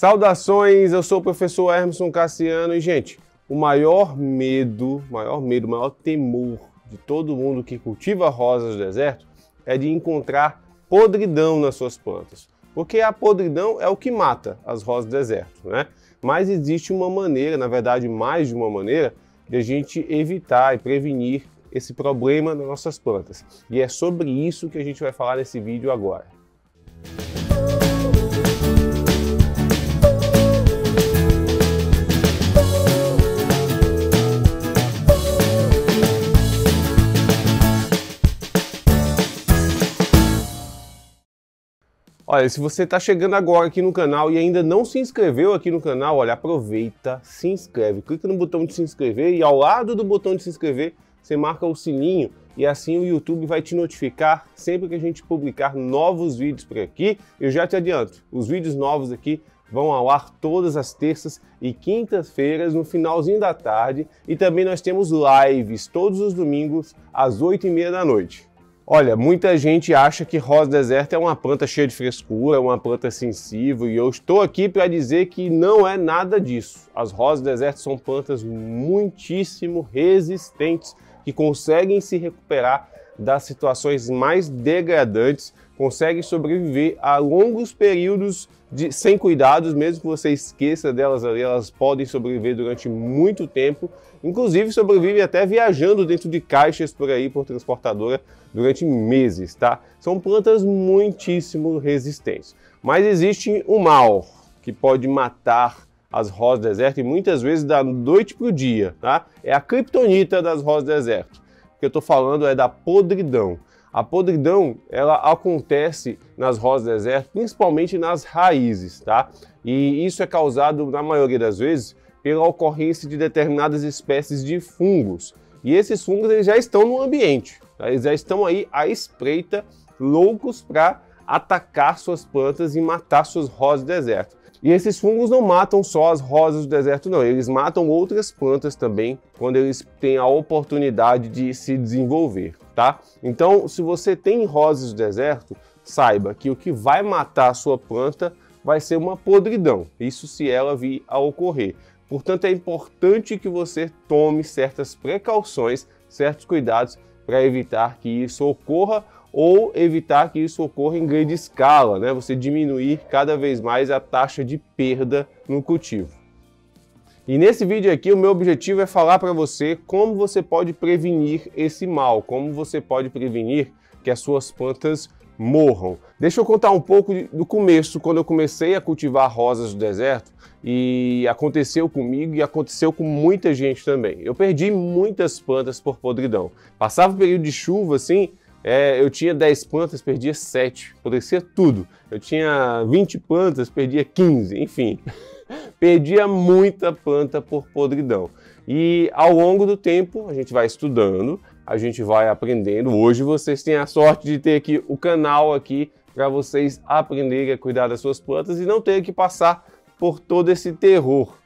Saudações, eu sou o professor Hermeson Cassiano e, gente, o maior medo, maior medo, maior temor de todo mundo que cultiva rosas do deserto é de encontrar podridão nas suas plantas. Porque a podridão é o que mata as rosas do deserto, né? Mas existe uma maneira, na verdade, mais de uma maneira, de a gente evitar e prevenir esse problema nas nossas plantas. E é sobre isso que a gente vai falar nesse vídeo agora. Olha, se você está chegando agora aqui no canal e ainda não se inscreveu aqui no canal, olha, aproveita, se inscreve, clica no botão de se inscrever e ao lado do botão de se inscrever você marca o sininho e assim o YouTube vai te notificar sempre que a gente publicar novos vídeos por aqui. Eu já te adianto, os vídeos novos aqui vão ao ar todas as terças e quintas-feiras no finalzinho da tarde e também nós temos lives todos os domingos às 8 e meia da noite. Olha, muita gente acha que rosa deserta é uma planta cheia de frescura, é uma planta sensível, e eu estou aqui para dizer que não é nada disso. As rosas deserto são plantas muitíssimo resistentes que conseguem se recuperar das situações mais degradantes, conseguem sobreviver a longos períodos de, sem cuidados, mesmo que você esqueça delas ali, elas podem sobreviver durante muito tempo, inclusive sobrevivem até viajando dentro de caixas por aí por transportadora durante meses, tá? São plantas muitíssimo resistentes. Mas existe um mal que pode matar as rosas do deserto e muitas vezes da noite para o dia, tá? É a criptonita das rosas do deserto. O que eu estou falando é da podridão. A podridão, ela acontece nas rosas do deserto, principalmente nas raízes, tá? E isso é causado, na maioria das vezes, pela ocorrência de determinadas espécies de fungos. E esses fungos eles já estão no ambiente, tá? eles já estão aí à espreita, loucos para atacar suas plantas e matar suas rosas do deserto. E esses fungos não matam só as rosas do deserto, não, eles matam outras plantas também quando eles têm a oportunidade de se desenvolver, tá? Então, se você tem rosas do deserto, saiba que o que vai matar a sua planta vai ser uma podridão, isso se ela vir a ocorrer. Portanto, é importante que você tome certas precauções, certos cuidados para evitar que isso ocorra ou evitar que isso ocorra em grande escala, né? Você diminuir cada vez mais a taxa de perda no cultivo. E nesse vídeo aqui o meu objetivo é falar para você como você pode prevenir esse mal, como você pode prevenir que as suas plantas morram. Deixa eu contar um pouco do começo, quando eu comecei a cultivar rosas do deserto e aconteceu comigo e aconteceu com muita gente também. Eu perdi muitas plantas por podridão. Passava o período de chuva assim, é, eu tinha 10 plantas, perdia 7, poderia ser tudo. Eu tinha 20 plantas, perdia 15, enfim. perdia muita planta por podridão. E ao longo do tempo, a gente vai estudando, a gente vai aprendendo. Hoje vocês têm a sorte de ter aqui o canal aqui para vocês aprenderem a cuidar das suas plantas e não ter que passar por todo esse terror.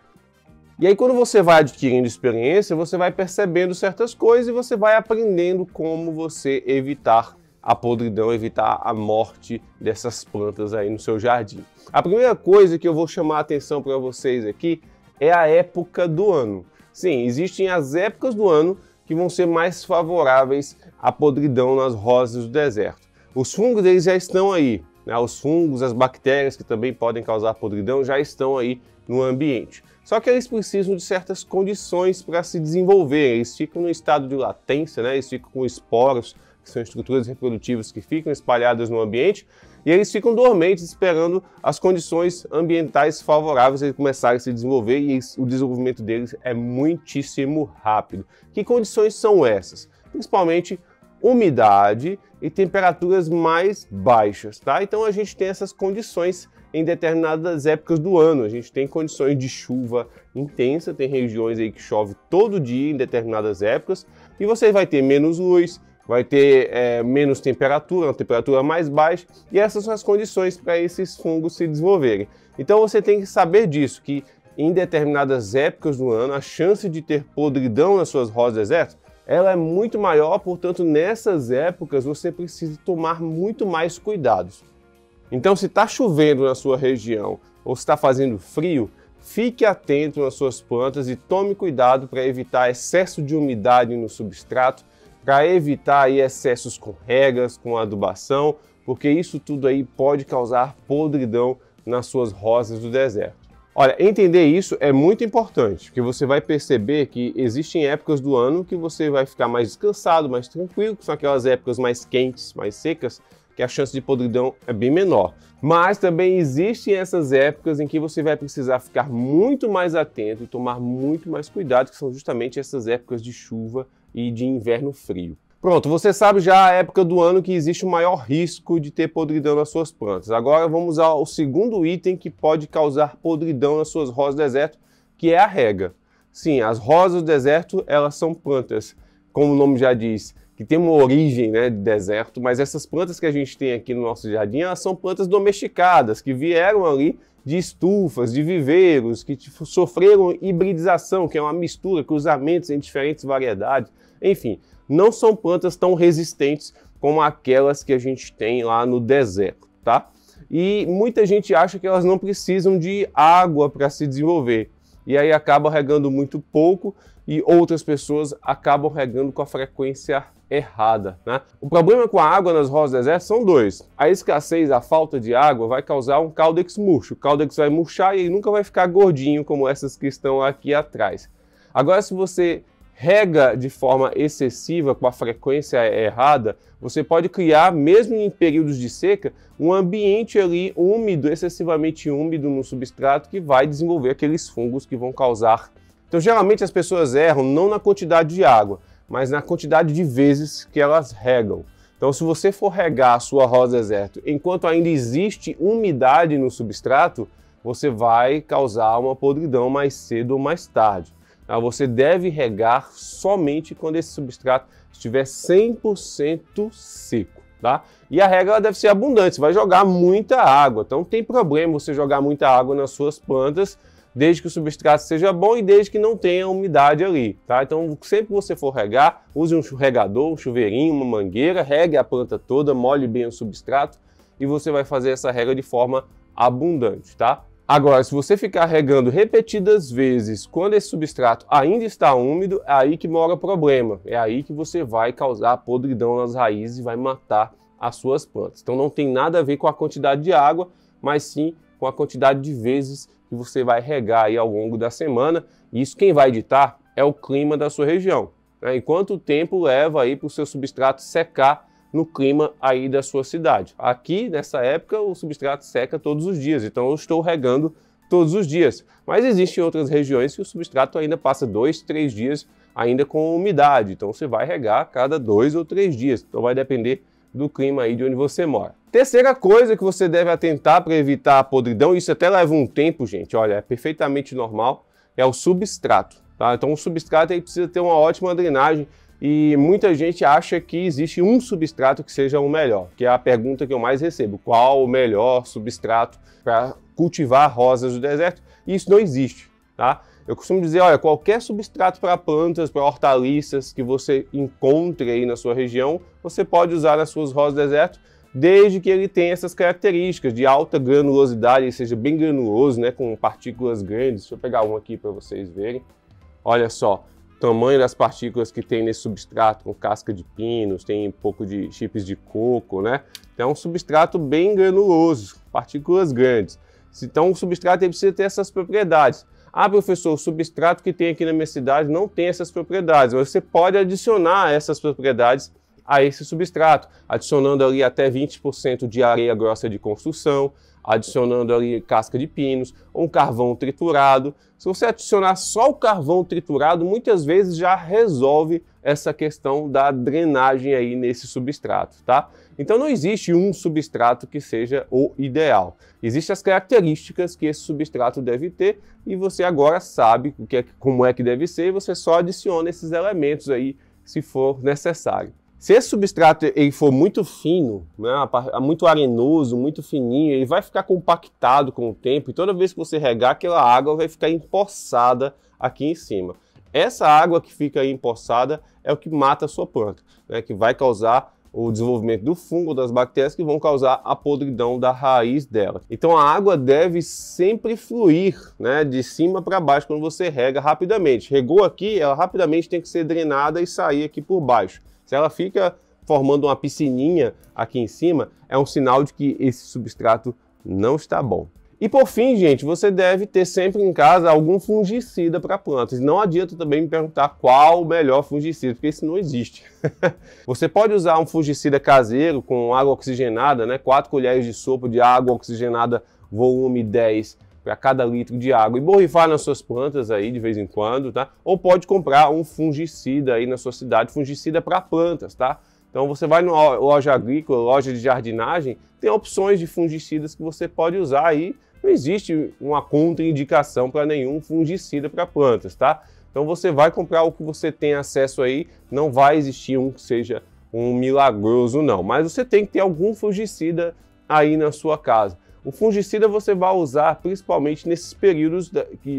E aí quando você vai adquirindo experiência, você vai percebendo certas coisas e você vai aprendendo como você evitar a podridão, evitar a morte dessas plantas aí no seu jardim. A primeira coisa que eu vou chamar a atenção para vocês aqui é a época do ano. Sim, existem as épocas do ano que vão ser mais favoráveis à podridão nas rosas do deserto. Os fungos eles já estão aí, né? os fungos, as bactérias que também podem causar podridão já estão aí no ambiente. Só que eles precisam de certas condições para se desenvolver. Eles ficam no estado de latência, né? eles ficam com esporos, que são estruturas reprodutivas que ficam espalhadas no ambiente, e eles ficam dormentes esperando as condições ambientais favoráveis para começarem a se desenvolver e o desenvolvimento deles é muitíssimo rápido. Que condições são essas? Principalmente umidade e temperaturas mais baixas, tá? Então a gente tem essas condições em determinadas épocas do ano. A gente tem condições de chuva intensa, tem regiões aí que chove todo dia em determinadas épocas, e você vai ter menos luz, vai ter é, menos temperatura, uma temperatura mais baixa, e essas são as condições para esses fungos se desenvolverem. Então você tem que saber disso, que em determinadas épocas do ano, a chance de ter podridão nas suas rosas desertas, ela é muito maior, portanto, nessas épocas você precisa tomar muito mais cuidados. Então, se está chovendo na sua região ou se está fazendo frio, fique atento nas suas plantas e tome cuidado para evitar excesso de umidade no substrato, para evitar aí excessos com regas, com adubação, porque isso tudo aí pode causar podridão nas suas rosas do deserto. Olha, entender isso é muito importante, porque você vai perceber que existem épocas do ano que você vai ficar mais descansado, mais tranquilo, que são aquelas épocas mais quentes, mais secas, que a chance de podridão é bem menor. Mas também existem essas épocas em que você vai precisar ficar muito mais atento e tomar muito mais cuidado, que são justamente essas épocas de chuva e de inverno frio. Pronto, você sabe já a época do ano que existe o maior risco de ter podridão nas suas plantas. Agora vamos ao segundo item que pode causar podridão nas suas rosas do deserto, que é a rega. Sim, as rosas do deserto, elas são plantas, como o nome já diz, que tem uma origem né, de deserto, mas essas plantas que a gente tem aqui no nosso jardim, elas são plantas domesticadas, que vieram ali de estufas, de viveiros, que sofreram hibridização, que é uma mistura, cruzamentos em diferentes variedades, enfim, não são plantas tão resistentes como aquelas que a gente tem lá no deserto, tá? E muita gente acha que elas não precisam de água para se desenvolver. E aí acaba regando muito pouco e outras pessoas acabam regando com a frequência errada. Né? O problema com a água nas rosas do deserto são dois. A escassez, a falta de água vai causar um caldex murcho. O caldex vai murchar e nunca vai ficar gordinho como essas que estão aqui atrás. Agora, se você rega de forma excessiva, com a frequência errada, você pode criar, mesmo em períodos de seca, um ambiente ali úmido, excessivamente úmido no substrato, que vai desenvolver aqueles fungos que vão causar. Então, geralmente as pessoas erram não na quantidade de água, mas na quantidade de vezes que elas regam. Então, se você for regar a sua rosa deserto enquanto ainda existe umidade no substrato, você vai causar uma podridão mais cedo ou mais tarde. Tá? Você deve regar somente quando esse substrato estiver 100% seco. Tá? E a regra deve ser abundante, você vai jogar muita água. Então não tem problema você jogar muita água nas suas plantas, desde que o substrato seja bom e desde que não tenha umidade ali. Tá? Então sempre que você for regar, use um regador, um chuveirinho, uma mangueira, regue a planta toda, molhe bem o substrato e você vai fazer essa regra de forma abundante. Tá? Agora, se você ficar regando repetidas vezes quando esse substrato ainda está úmido, é aí que mora o problema. É aí que você vai causar podridão nas raízes e vai matar as suas plantas. Então não tem nada a ver com a quantidade de água, mas sim com a quantidade de vezes que você vai regar aí ao longo da semana. Isso quem vai editar é o clima da sua região. Né? E quanto tempo leva aí para o seu substrato secar no clima aí da sua cidade. Aqui, nessa época, o substrato seca todos os dias, então eu estou regando todos os dias. Mas existem outras regiões que o substrato ainda passa dois, três dias ainda com umidade, então você vai regar cada dois ou três dias. Então vai depender do clima aí de onde você mora. Terceira coisa que você deve atentar para evitar a podridão, isso até leva um tempo, gente, olha, é perfeitamente normal, é o substrato. Tá? Então o substrato aí precisa ter uma ótima drenagem e muita gente acha que existe um substrato que seja o melhor, que é a pergunta que eu mais recebo: qual o melhor substrato para cultivar rosas do deserto? E isso não existe, tá? Eu costumo dizer, olha, qualquer substrato para plantas, para hortaliças que você encontre aí na sua região, você pode usar nas suas rosas do deserto, desde que ele tenha essas características de alta granulosidade, seja bem granuloso, né, com partículas grandes. Deixa eu pegar um aqui para vocês verem. Olha só, tamanho das partículas que tem nesse substrato, com casca de pinos, tem um pouco de chips de coco, né? Então é um substrato bem granuloso, partículas grandes. Então o substrato precisa ter essas propriedades. Ah, professor, o substrato que tem aqui na minha cidade não tem essas propriedades, mas você pode adicionar essas propriedades a esse substrato, adicionando ali até 20% de areia grossa de construção, adicionando ali casca de pinos, ou um carvão triturado. Se você adicionar só o carvão triturado, muitas vezes já resolve essa questão da drenagem aí nesse substrato, tá? Então não existe um substrato que seja o ideal. Existem as características que esse substrato deve ter e você agora sabe o que é, como é que deve ser e você só adiciona esses elementos aí se for necessário. Se esse substrato ele for muito fino, né, muito arenoso, muito fininho, ele vai ficar compactado com o tempo e toda vez que você regar, aquela água vai ficar empoçada aqui em cima. Essa água que fica aí empoçada é o que mata a sua planta, né, que vai causar o desenvolvimento do fungo, das bactérias que vão causar a podridão da raiz dela. Então a água deve sempre fluir, né, de cima para baixo quando você rega rapidamente. Regou aqui, ela rapidamente tem que ser drenada e sair aqui por baixo. Se ela fica formando uma piscininha aqui em cima, é um sinal de que esse substrato não está bom. E por fim, gente, você deve ter sempre em casa algum fungicida para plantas. Não adianta também me perguntar qual o melhor fungicida, porque isso não existe. você pode usar um fungicida caseiro com água oxigenada, né? 4 colheres de sopa de água oxigenada volume 10 para cada litro de água e borrifar nas suas plantas aí de vez em quando, tá? Ou pode comprar um fungicida aí na sua cidade, fungicida para plantas, tá? Então você vai numa loja agrícola, loja de jardinagem, tem opções de fungicidas que você pode usar aí. Não existe uma contraindicação para nenhum fungicida para plantas, tá? Então você vai comprar o que você tem acesso aí, não vai existir um que seja um milagroso não, mas você tem que ter algum fungicida aí na sua casa. O fungicida você vai usar principalmente nesses períodos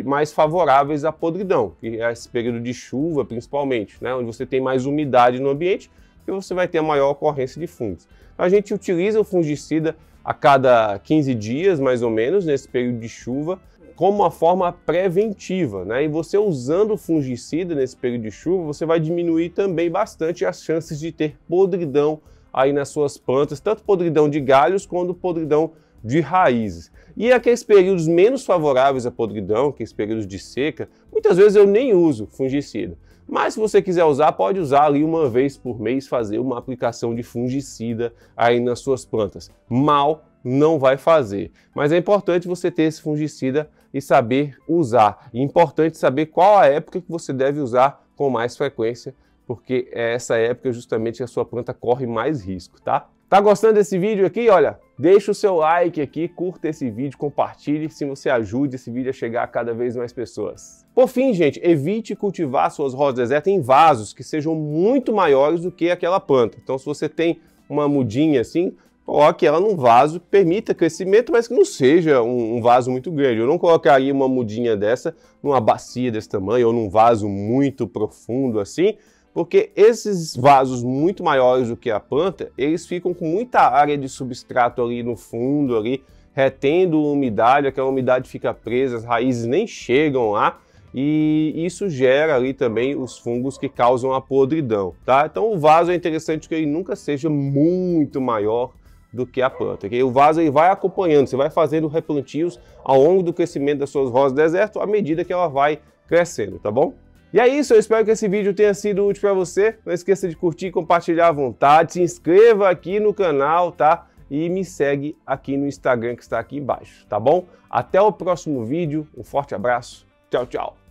mais favoráveis à podridão, que é esse período de chuva principalmente, né, onde você tem mais umidade no ambiente, que você vai ter a maior ocorrência de fungos. A gente utiliza o fungicida a cada 15 dias, mais ou menos, nesse período de chuva, como uma forma preventiva, né? E você usando o fungicida nesse período de chuva, você vai diminuir também bastante as chances de ter podridão aí nas suas plantas, tanto podridão de galhos quanto podridão de raízes. E aqueles períodos menos favoráveis à podridão, aqueles períodos de seca, muitas vezes eu nem uso fungicida. Mas se você quiser usar, pode usar ali uma vez por mês, fazer uma aplicação de fungicida aí nas suas plantas. Mal não vai fazer. Mas é importante você ter esse fungicida e saber usar. E é importante saber qual a época que você deve usar com mais frequência, porque é essa época justamente que a sua planta corre mais risco, tá? Tá gostando desse vídeo aqui? Olha, deixa o seu like aqui, curta esse vídeo, compartilhe, se você ajude esse vídeo a chegar a cada vez mais pessoas. Por fim, gente, evite cultivar suas rosas desertas em vasos que sejam muito maiores do que aquela planta. Então, se você tem uma mudinha assim, coloque ela num vaso, permita crescimento, mas que não seja um, um, vaso muito grande. Eu não colocaria uma mudinha dessa numa bacia desse tamanho ou num vaso muito profundo assim, porque esses vasos muito maiores do que a planta, eles ficam com muita área de substrato ali no fundo, ali, retendo umidade, aquela umidade fica presa, as raízes nem chegam lá, e isso gera ali também os fungos que causam a podridão, tá? Então o vaso é interessante que ele nunca seja muito maior do que a planta. Que o vaso ele vai acompanhando, você vai fazendo replantios ao longo do crescimento das suas rosas deserto à medida que ela vai crescendo, tá bom? E é isso, eu espero que esse vídeo tenha sido útil para você. Não esqueça de curtir, compartilhar à vontade, se inscreva aqui no canal, tá? E me segue aqui no Instagram que está aqui embaixo, tá bom? Até o próximo vídeo, um forte abraço, tchau, tchau!